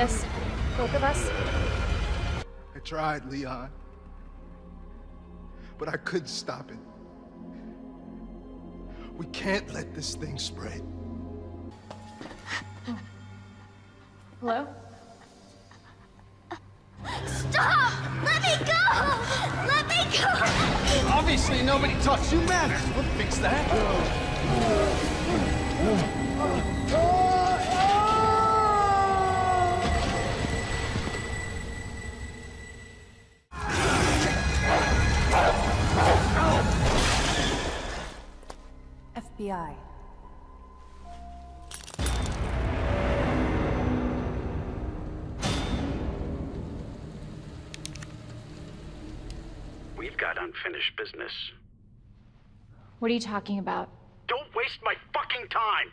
this? Both of us? I tried, Leon. But I couldn't stop it. We can't let this thing spread. Hello? Stop! Let me go! Let me go! Obviously, nobody taught you manners. We'll fix that. Oh. We've got unfinished business. What are you talking about? Don't waste my fucking time!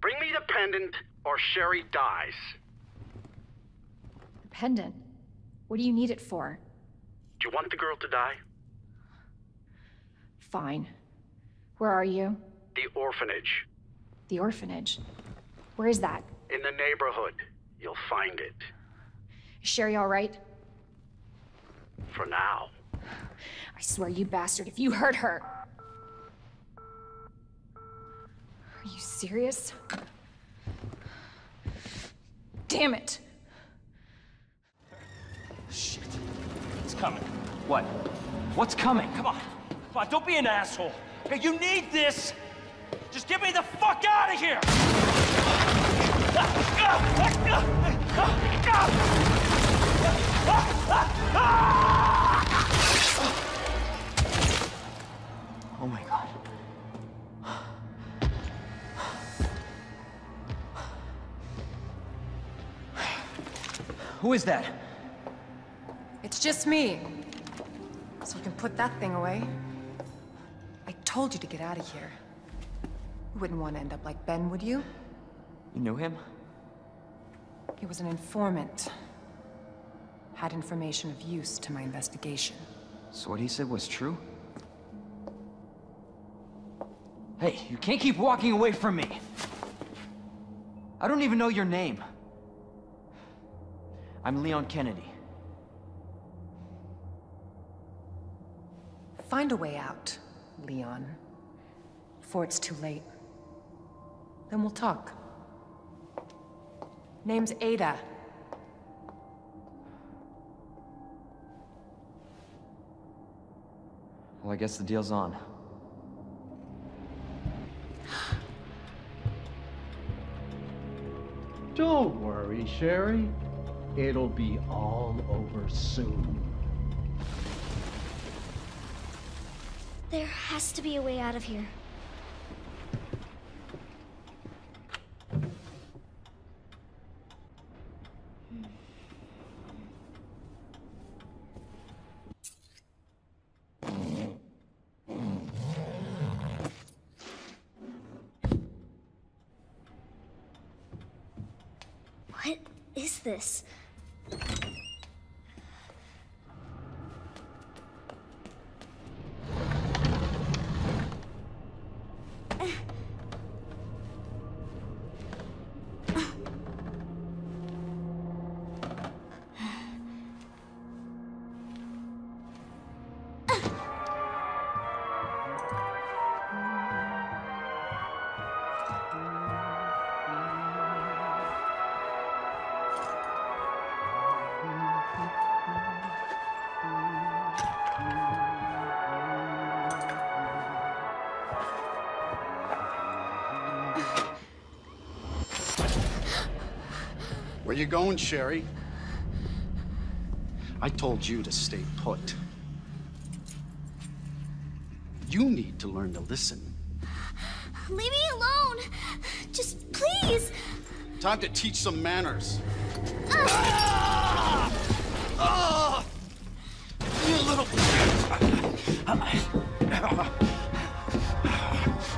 Bring me the pendant, or Sherry dies. The pendant? What do you need it for? Do you want the girl to die? Fine. Where are you? The orphanage. The orphanage. Where is that? In the neighborhood. You'll find it. Is Sherry all right? For now. I swear, you bastard, if you hurt her. Are you serious? Damn it. Shit. It's coming. What? What's coming? Come on. Come on, don't be an asshole. Okay, you need this. Just get me the fuck out of here! Oh Who is that? It's just me. So you can put that thing away. I told you to get out of here. You wouldn't want to end up like Ben, would you? You knew him? He was an informant. Had information of use to my investigation. So what he said was true? Hey, you can't keep walking away from me! I don't even know your name. I'm Leon Kennedy. Find a way out, Leon. Before it's too late. Then we'll talk. Name's Ada. Well, I guess the deal's on. Don't worry, Sherry. It'll be all over soon. There has to be a way out of here. Is this? Where you going, Sherry? I told you to stay put. You need to learn to listen. Leave me alone! Just please! Time to teach some manners. Ah! Ah! You little...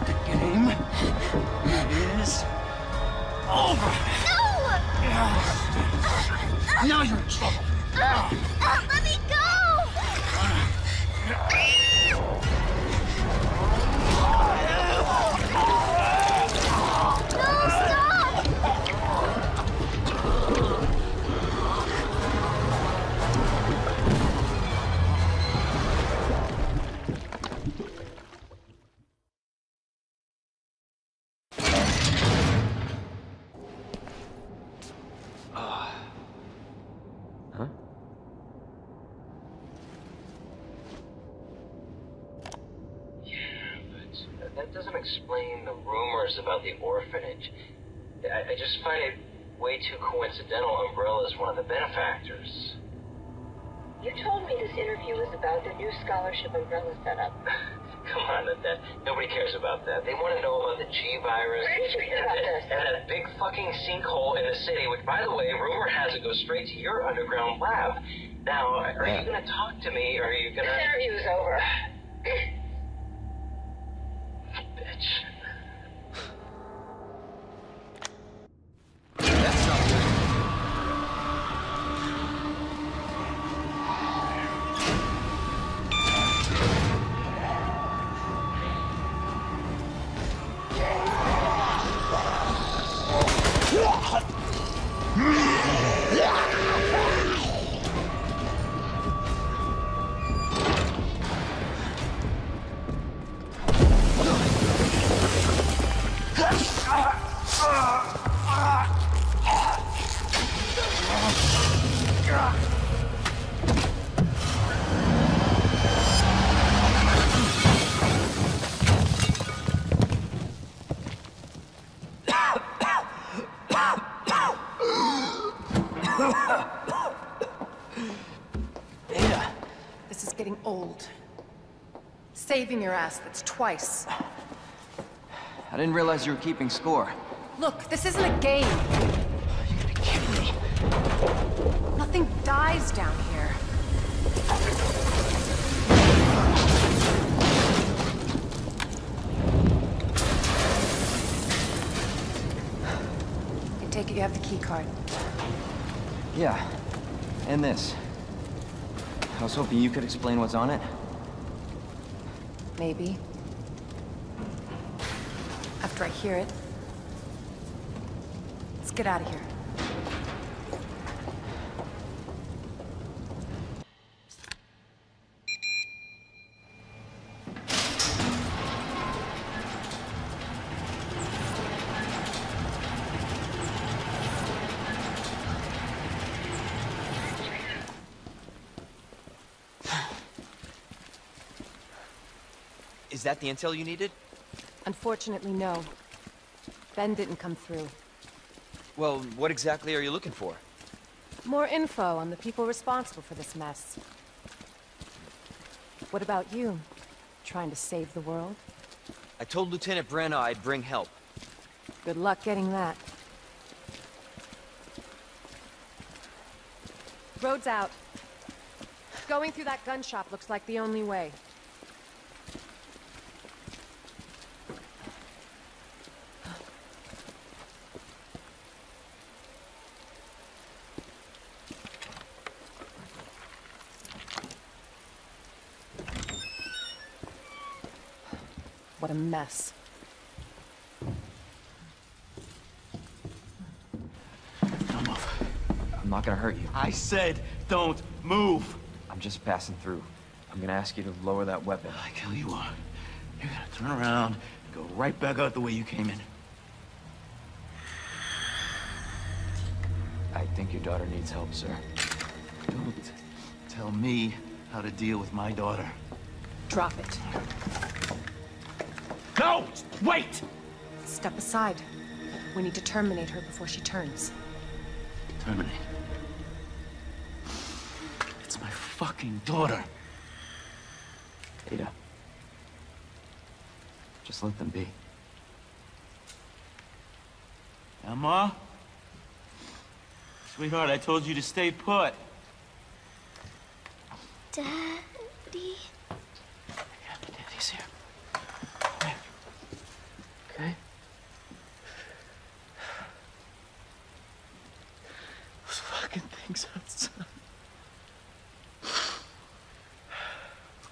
The game is over. Now you're in trouble. Uh, let me go! Explain the rumors about the orphanage. I, I just find it way too coincidental Umbrella is one of the benefactors. You told me this interview was about the new scholarship Umbrella set up. Come on, that, that nobody cares about that. They want to know about the G virus Where did you hear about this? and that big fucking sinkhole in the city, which, by the way, rumor has it goes straight to your underground lab. Now, are you going to talk to me, or are you going This to? interview is over. Bitch. This is getting old. Saving your ass, that's twice. I didn't realize you were keeping score. Look, this isn't a game. You gotta be kidding me. Nothing dies down here. I take it you have the key card. Yeah. And this. I was hoping you could explain what's on it. Maybe. After I hear it. Let's get out of here. Is that the intel you needed? Unfortunately, no. Ben didn't come through. Well, what exactly are you looking for? More info on the people responsible for this mess. What about you? Trying to save the world? I told Lieutenant Branagh I'd bring help. Good luck getting that. Road's out. Going through that gun shop looks like the only way. A mess. Don't move. I'm not gonna hurt you. I said don't move. I'm just passing through. I'm gonna ask you to lower that weapon. I tell you uh, what, you're gonna turn around and go right back out the way you came in. I think your daughter needs help, sir. Don't tell me how to deal with my daughter. Drop it. No! Wait! Step aside. We need to terminate her before she turns. Terminate. It's my fucking daughter. Ada. Just let them be. Emma? Sweetheart, I told you to stay put. Daddy. Yeah, Daddy's here. Come here. Okay? Those fucking things outside. Look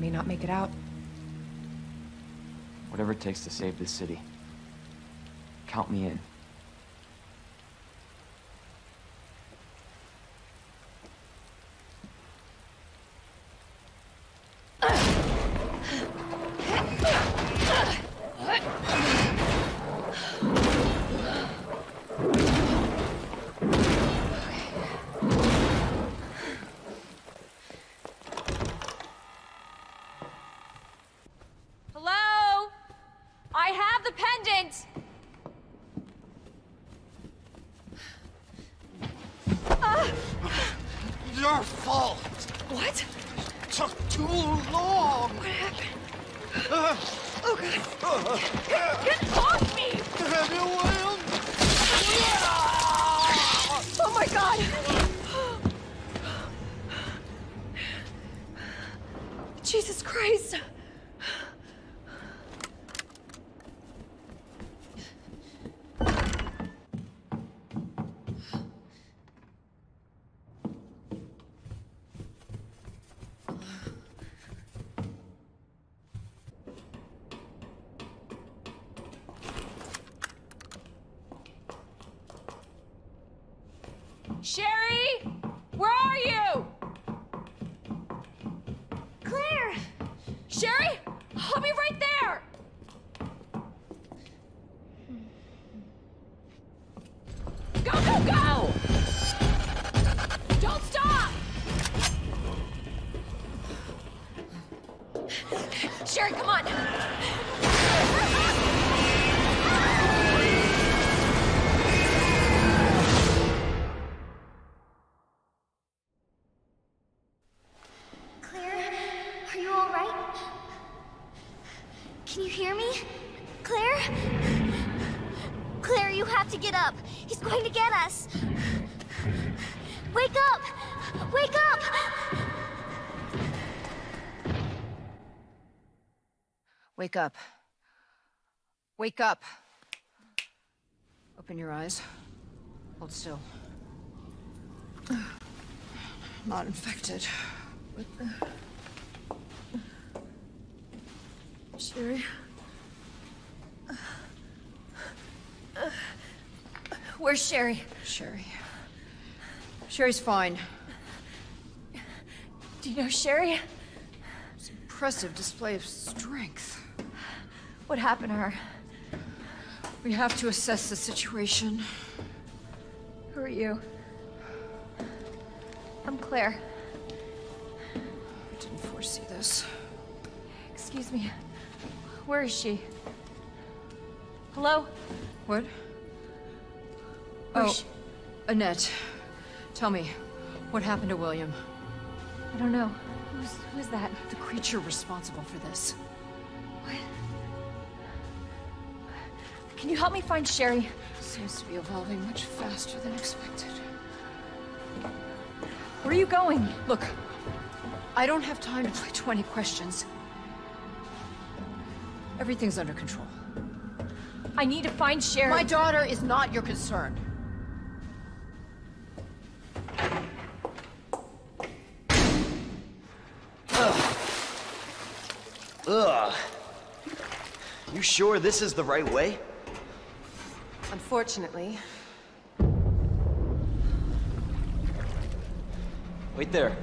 May not make it out. Whatever it takes to save this city. Count me in. Hello? I have the pendant! Your fault. What? Took too long. What happened? Oh god. Get, get off me! Oh my god! Jesus Christ! Sherry! Where are you? Claire! Sherry? Going to get us. Wake up! Wake up! Wake up. Wake up. Open your eyes. Hold still. Not infected. What the... Sherry? Where's Sherry? Sherry. Sherry's fine. Do you know Sherry? It's an impressive display of strength. What happened to her? We have to assess the situation. Who are you? I'm Claire. I didn't foresee this. Excuse me. Where is she? Hello? What? Oh. Annette. Tell me, what happened to William? I don't know. Who's who's that? The creature responsible for this. What? Can you help me find Sherry? Seems to be evolving much faster than expected. Where are you going? Look, I don't have time to play 20 questions. Everything's under control. I need to find Sherry. My daughter is not your concern. Ugh. You sure this is the right way? Unfortunately. Wait there.